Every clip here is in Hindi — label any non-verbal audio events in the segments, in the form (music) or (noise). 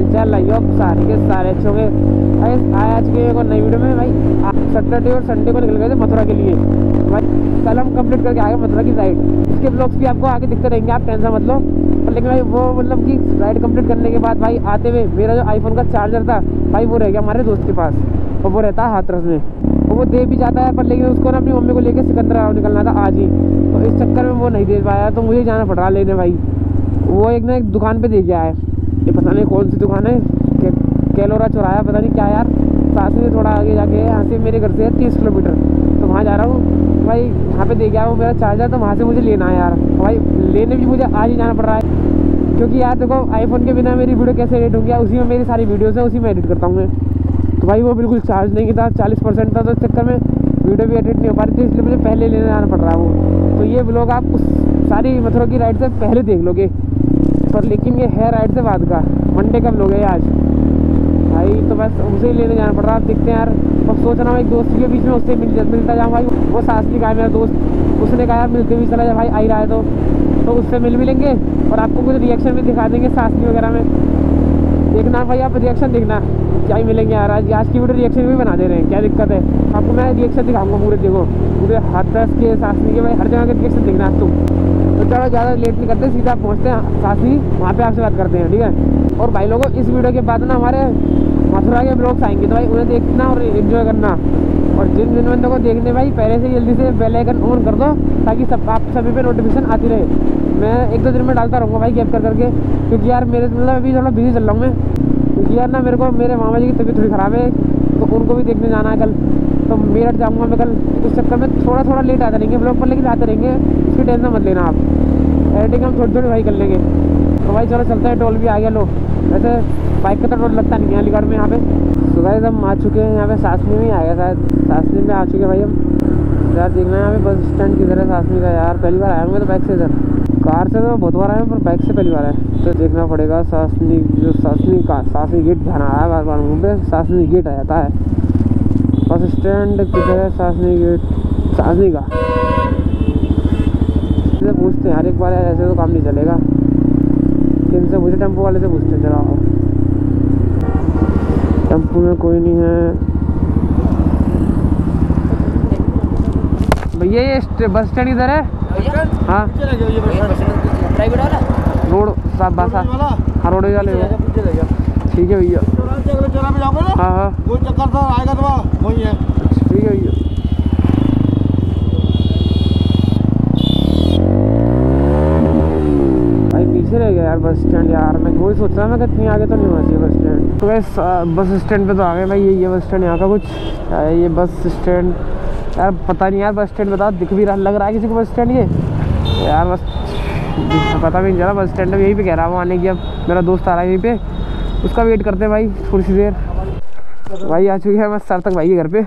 हालचाल लाइयो, सारे के सारे अच्छे होंगे भाई आए आज के और नई वीडियो में, भाई सैटरडे और संडे को निकल गए थे मथुरा के लिए। भाई, कल हम कंप्लीट करके आए मथुरा की राइड इसके ब्लॉग्स भी आपको आगे दिखते रहेंगे, आप टेंशन मत लो। पर लेकिन भाई, वो मतलब कि राइड कंप्लीट करने के बाद, भाई, आते हुए मेरा जो आईफोन का चार्जर था, भाई, वो रह गया हमारे दोस्त के पास। और वो रहता है हाथरस में। तो वो दे भी जाता है, पर लेकिन उसको ना अपनी मम्मी को लेकर सिकंदरा निकलना था आज ही। तो इस चक्कर में वो नहीं दे पाया तो मुझे जाना पड़ रहा लेने, भाई। वो एक ना एक दुकान पे दे गया है। ये पता नहीं कौन सी दुकान है। के, केलोरा चौराया पता नहीं क्या यार। साथ में थोड़ा आगे जाके यहाँ से मेरे घर से है तीस किलोमीटर। तो वहाँ जा रहा हूँ। भाई वहाँ पे दे गया वो मेरा चार्जर तो वहाँ से मुझे लेना है यार। भाई लेने भी मुझे आज ही जाना पड़ रहा है। क्योंकि यार देखो आईफोन के बिना मेरी वीडियो कैसे एडिट होंगी उसी में मेरी सारी वीडियोज़ है उसी में एडिट करता हूँ मैं। तो भाई वो बिल्कुल चार्ज नहीं था। चालीस परसेंट था तो चक्कर में वीडियो भी एडिट नहीं हो पा रही थी इसलिए मुझे पहले लेने जाना पड़ रहा है वो। तो ये ब्लॉग आप उस सारी मथुरा की राइड से पहले देख लोगे। पर लेकिन ये है राइट से बाद का। मंडे का ब्लॉग है आज? भाई तो बस उसे ही लेने जाना पड़ रहा आप देखते हैं यार, अब सोच रहा हूँ एक दोस्त के बीच में उससे मिल मिलता जाऊँ। भाई, वो सासली का है मेरा दोस्त। उसने कहा, यार, मिलते भी चला जाए भाई आई रहा है तो। तो उससे मिल भी लेंगे और आपको कुछ रिएक्शन भी दिखा देंगे सासली वगैरह में। देखना भाई, आप रिएक्शन देखना। क्या ही मिलेंगे यार, आज आज की वीडियो रिएक्शन भी बना दे रहे हैं। क्या दिक्कत है? आपको मैं रिएक्शन दिखाऊँगा पूरे, देखो। पूरे हाथरस के सासनी के भाई, हर जगह के रिएक्शन देखना। तुम तो चलो ज़्यादा लेट नहीं करते, सीधा पहुँचते हैं सासनी वहाँ पे आपसे बात करते हैं, ठीक है? और भाई लोगों, इस वीडियो के बाद ना हमारे मथुरा के ब्लॉग्स आएँगे तो भाई उन्हें देखना और इन्जॉय करना। और जिन जिन बंदों को देखने, भाई पहले से जल्दी से बेल आइकन ऑन कर दो, ताकि सब, आप सभी पे नोटिफिकेशन आती रहे। मैं एक दो दिन में डालता रहूँगा भाई गैप कर करके, क्योंकि यार मेरे मतलब अभी थोड़ा बिज़ी चल रहा हूँ मैं। क्योंकि यार ना मेरे को, मेरे मामा जी की तबीयत थोड़ी ख़राब है तो उनको भी देखने जाना है कल। तो मेरठ जाऊँगा मैं कल इस चक्कर में थोड़ा थोड़ा लेट आते रहेंगे ब्लॉग पर लेकिन आते रहेंगे इसकी टेंशन मत लेना आप। एडिटिंग हम थोड़ी थोड़ी भाई कर लेंगे। तो भाई चलो चलते हैं टोल भी आ गया लो। वैसे बाइक का तो टोल लगता नहीं है अलीगढ़ में यहाँ पे। तो भाई हम आ चुके हैं यहाँ पे सासनी में आ गया शायद। सासनी में आ चुके हैं भाई हम। यार देखना है यहाँ पे बस स्टैंड किधर है सासनी का यार, पहली बार आया हूँ मैं तो बाइक से इधर। कार से तो बहुत बार आया हूँ, पर बाइक से पहली बार है। तो देखना पड़ेगा, सासनी, जो सासनी का, सासनी गेट ध्यान आ रहा है बार बार मुँह सासनी गेट आ जाता है। बस स्टैंड किधर है सासनी गेट सासनी का इनसे पूछते हैं हर एक बार ऐसे तो काम नहीं चलेगा। किन से पूछे टेंपो वाले से पूछते हैं चलो टेंपो में कोई नहीं है। भैया ये बस स्टैंड इधर है? हाँ। रोड साफ़ बासा। हाँ रोड वाले। हो ठीक है भैया। हाँ हाँ। चक्कर तो आएगा तो वही है ठीक है भैया रह गया यार बस स्टैंड यार। मैं वही सोच रहा मैं कितनी आगे तो नहीं होना चाहिए बस स्टैंड। तो वैस बस स्टैंड पे तो आ गए भाई ये ये बस स्टैंड, यहाँ का कुछ। ये बस स्टैंड। यार, पता नहीं यार, बस स्टैंड बता दिख भी रहा, लग रहा है किसी को बस स्टैंड ये? यार, बस, पता भी नहीं चला, बस स्टैंड यहीं पे कह रहा हूँ, आने की अब मेरा दोस्त आ रहा है यहीं पे। उसका वेट करते हैं भाई, थोड़ी सी देर। भाई आ चुके हैं मैं सर तक भाई के घर पे।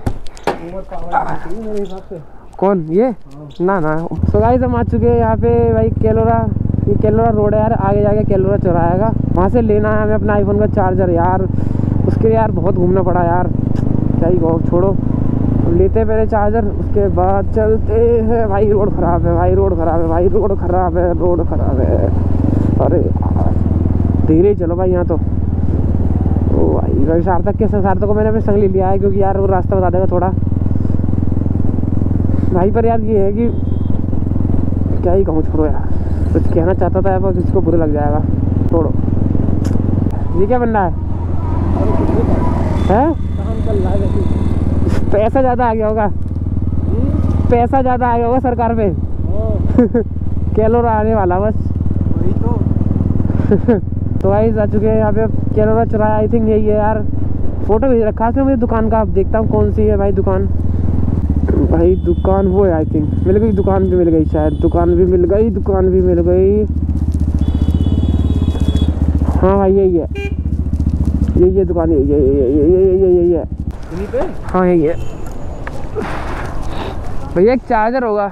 कौन? ये? ना ना। तो गाइस हम आ चुके हैं यहाँ पे भाई केलोरा ये केलोरा रोड है यार, आगे जाके केलोरा चौराहा का वहाँ से लेना है हमें अपना आईफोन का चार्जर यार। उसके लिए यार बहुत घूमना पड़ा यार। क्या ही कहो छोड़ो लेते पहले चार्जर उसके बाद चलते हैं। भाई रोड ख़राब है, भाई रोड ख़राब है, भाई रोड ख़राब है रोड ख़राब है। अरे, धीरे चलो भाई यहाँ तो। भाई सार्थक के सार्थक को मैंने अपने संग ले लिया है क्योंकि यार वो रास्ता बता देगा थोड़ा। भाई पर यार ये है कि क्या ही कहूँ छोड़ो यार। कुछ कहना चाहता था पर किसी को बुरा लग जाएगा। छोड़ो। ये क्या बनना है? हैं? पैसा ज़्यादा आ गया होगा। पैसा ज़्यादा आ गया होगा सरकार पे। (laughs) कैलोरा आने वाला बस। वही तो। (laughs) तो भाई आ चुके हैं यहाँ पे। कैलोरा चौराहा आई थिंक यही है यार फ़ोटो भेज रखा है। मुझे दुकान का आप देखता हूँ कौन सी है भाई दुकान। भाई दुकान वो है आई थिंक मिल गई दुकान भी मिल गई शायद। दुकान भी मिल गई दुकान भी मिल गई। हाँ भाई यही है। यही है दुकान यही है यही है यही है है यही है। हाँ यही है। भैया एक चार्जर होगा।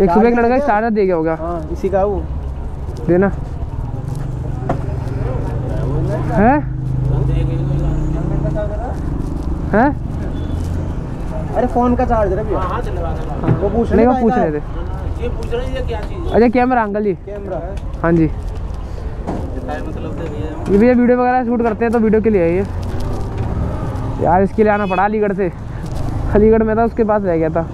एक सुबह एक लड़का चार्जर दे गया होगा। हाँ इसी का वो। देना। है? है? अरे फ़ोन का चार्जर है भैया वो पूछ नहीं वो रहे पूछ रहे थे। ये पूछ रहे हैं ये क्या चीज़ अच्छा कैमरा अंकल जी कैमरा हाँ। जी। ये भैया वीडियो वगैरह शूट करते हैं तो वीडियो के लिए है ये। यार इसके लिए आना पड़ा अलीगढ़ से। अलीगढ़ में था उसके पास रह गया था।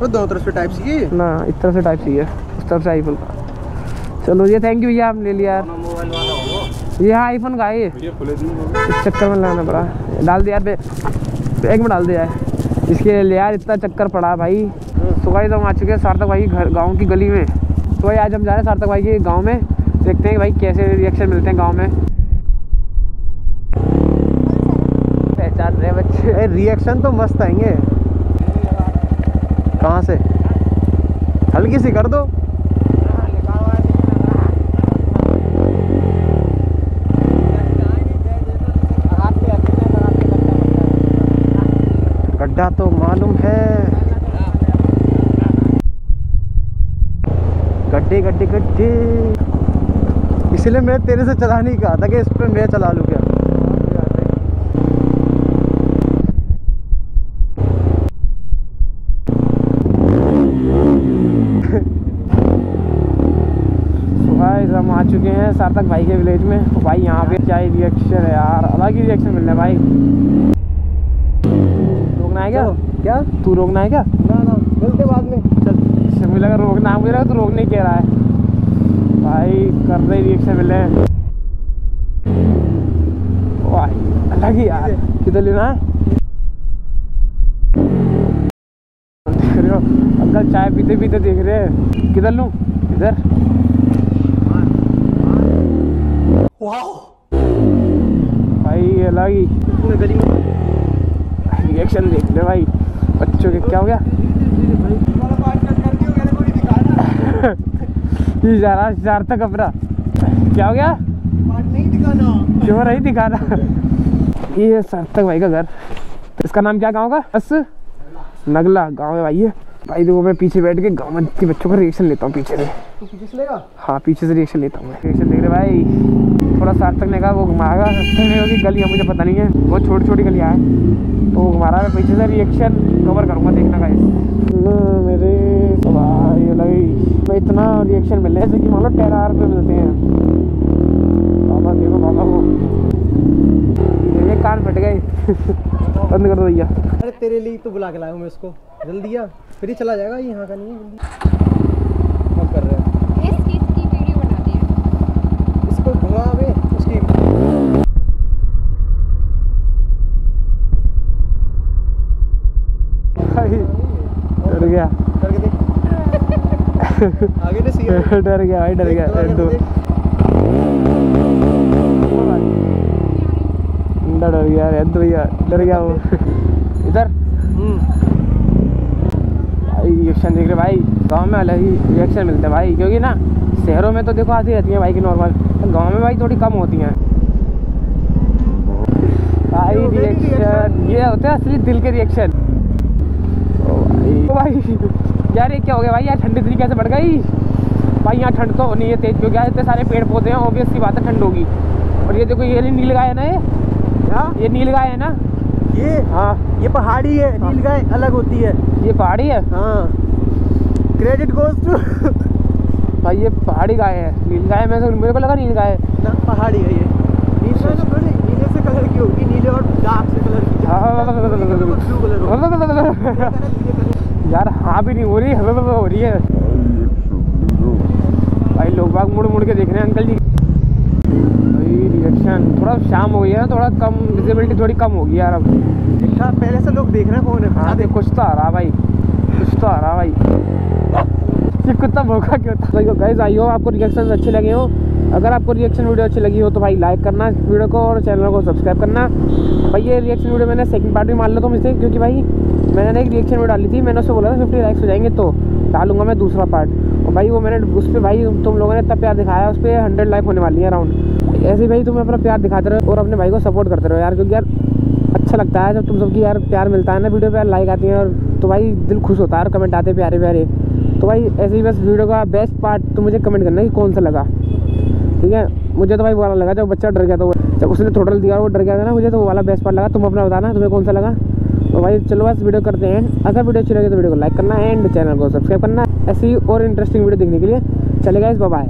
वो दोनों तरफ़ से टाइप सी ना इस तरफ़ से टाइप चाहिए उस तरफ़ से आईफोन का चलो ये थैंक यू भैया आप ले लिया यार। हो ये आईफोन का है ये। इस चक्कर में लाना पड़ा। डाल दिया यार बैग में डाल दिया है इसके लिए यार इतना चक्कर पड़ा भाई। तो भाई तो हम आ चुके हैं सार्थक भाई घर गाँव की गली में। तो भाई आज हम जा रहे हैं सार्थक भाई के गाँव में। देखते हैं भाई कैसे रिएक्शन मिलते हैं गाँव में। पहचान रहे बच्चे। रिएक्शन तो मस्त आएँगे। कहाँ से? हल्की सी कर दो। गड्ढा तो मालूम है। गड्ढे गड्ढे गड्ढे। इसलिए मैं तेरे से चला नहीं कहा था कि इस पर मैं चला लूँ क्या? तो हम आ चुके हैं सार्थक भाई के विलेज में। भाई, यहाँ पे क्या रिएक्शन है यार। अलग ही रिएक्शन मिल रहा है भाई। रोकना है क्या? क्या तू रोकना है क्या? ना ना मिलते बाद में। चल मुझे लगा रोकना मुझे लगा तू रोकने कह रहा है। भाई कर रहे रिएक्शन मिल रहे हैं भाई अलग ही यार। किधर? लेना है? देख रहे हो। अंकल चाय पीते पीते देख रहे हैं। किधर लूँ? इधर। भाई अलग ही। गली में रिएक्शन देख ले भाई। बच्चों के क्या हो गया? (laughs) रहा सार्थक अपना क्या हो गया? नहीं दिखाना क्यों नहीं दिखाना? (laughs) ये है सार्थक भाई का घर। इसका नाम क्या गाँव का? बस। नगला गाँव है भाई ये। भाई देखो मैं पीछे बैठ के गाँव के बच्चों का रिएक्शन लेता हूँ पीछे से। तू हाँ पीछे से रिएक्शन लेता हूँ मैं। रिएक्शन देख रहे भाई। थोड़ा सार्थक ने कहा वो घुमाएगा। सस्ते में होगी गलियाँ मुझे पता नहीं है। बहुत छोटी छोटी गलियाँ हैं। तो वो घुमा रहा है। मैं पीछे से रिएक्शन कवर करूँगा देखना का मेरे भाई मैं इतना रिएक्शन मिल रहा है जैसे कि मान लो टेरार पे मिलते हैं। बाबा देखो बाबा वो ये कान फट गए। बंद कर दो भैया। अरे तेरे लिए तो बुला के लाया हूँ मैं इसको। जल्दी आ। फिर ही चला जाएगा यहाँ का नहीं है जल्दी कब कर रहे हैं इस चीज़ की वीडियो बनाते हैं इसको घुमा बे उसकी भाई डर गया करके देख आगे डर गया भाई डर गया दो। बंदा डर गया रे दो भैया डर गया वो। इधर। भाई रिएक्शन देख रहे भाई गाँव में अलग ही रिएक्शन मिलते हैं भाई क्योंकि ना शहरों में तो देखो आती रहती है भाई की नॉर्मल गाँव में भाई थोड़ी कम होती हैं। भाई रिएक्शन ये होते हैं असली दिल के रिएक्शन ओ भाई। यार ये क्या हो गया भाई? यार ठंडी इतनी कैसे बढ़ गई? भाई यहाँ ठंड तो नहीं है तेज क्योंकि यार इतने सारे पेड़ पौधे हैं ऑब्वियस सी बात है ठंड होगी और ये देखो ये नील गाय है ना ये? क्या? ये नील गाय है ना? ये? हाँ। ये पहाड़ी है हाँ। नीलगाय अलग होती है। ये पहाड़ी है? हाँ। क्रेडिट गोज टू भाई ये पहाड़ी गाय है। नील गाय में मेरे को लगा नील गाय है। पहाड़ी है ये। नीले से थोड़ी नीले से कलर की होगी नीले और डार्क से कलर की। होगी। (laughs) यार हाँ भी नहीं हो रही हवा हो रही है। भाई लोग बाग मुड़ मुड़ के देख रहे हैं अंकल जी। भाई रिएक्शन थोड़ा शाम हो गई है ना थोड़ा कम विजिबिलिटी थोड़ी कम होगी यार अब। देखा पहले से लोग देख रहे हैं कौन है हाँ देख कुछ तो आ रहा भाई कुछ तो आ रहा भाई। ये कुत्ता भौंका क्यों था? भाई गाइस आई हो आपको रिएक्शन अच्छे लगे हो। अगर आपको रिएक्शन वीडियो अच्छी लगी हो तो भाई लाइक करना इस वीडियो को और चैनल को सब्सक्राइब करना। भाई ये रिएक्शन वीडियो मैंने सेकंड पार्ट भी मान लो तुम इसे क्योंकि भाई मैंने एक रिएक्शन वीडियो डाली थी, मैंने उससे बोला था फिफ्टी लाइक्स हो जाएँगे तो डालूँगा मैं दूसरा पार्ट और भाई वो मैंने, उस पर भाई तुम लोगों ने इतना प्यार दिखाया, उस पर हंड्रेड लाइक होने वाली है अराउंड ऐसे भाई तुम अपना प्यार दिखाते रहो और अपने भाई को सपोर्ट करते रहो यार, क्योंकि यार अच्छा लगता है जब तुम सबकी यार प्यार मिलता है ना वीडियो पे यार लाइक आती है और तो भाई दिल खुश होता है और कमेंट आते प्यारे प्यारे। तो भाई ऐसे ही बस वीडियो का बेस्ट पार्ट तो मुझे कमेंट करना कि कौन सा लगा। ठीक है? मुझे तो भाई वाला लगा, जब बच्चा डर गया था वो जब उसने थ्रोटल दिया वो डर गया था ना मुझे तो वो वाला बेस्ट पार्ट लगा। तुम अपना बताना, तुम्हें कौन सा लगा? तो भाई चलो बस वीडियो करते हैं। अगर वीडियो अच्छी लगे तो वीडियो को लाइक करना एंड चैनल को सब्सक्राइब करना। ऐसी और इंटरेस्टिंग वीडियो देखने के लिए। चलेगा इस बाय